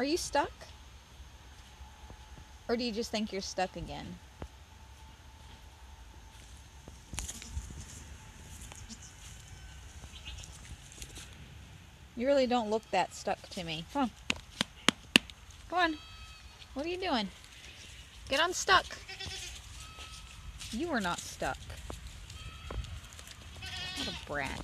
Are you stuck? Or do you just think you're stuck again? You really don't look that stuck to me. Come on. Come on. What are you doing? Get unstuck. You are not stuck. What a brat.